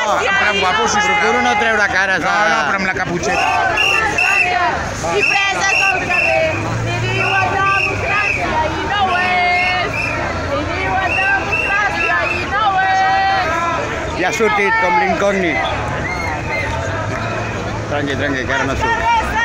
Però guapo, si procuro no treure cares. No, no, eh. però amb la caputxeta. I preses al carrer. Li diuen democràcia i no ho és. Li diuen democràcia i no ho és. Ja ha sortit com l'incògnit. Tranqui, tranqui, que ara no doncs surt.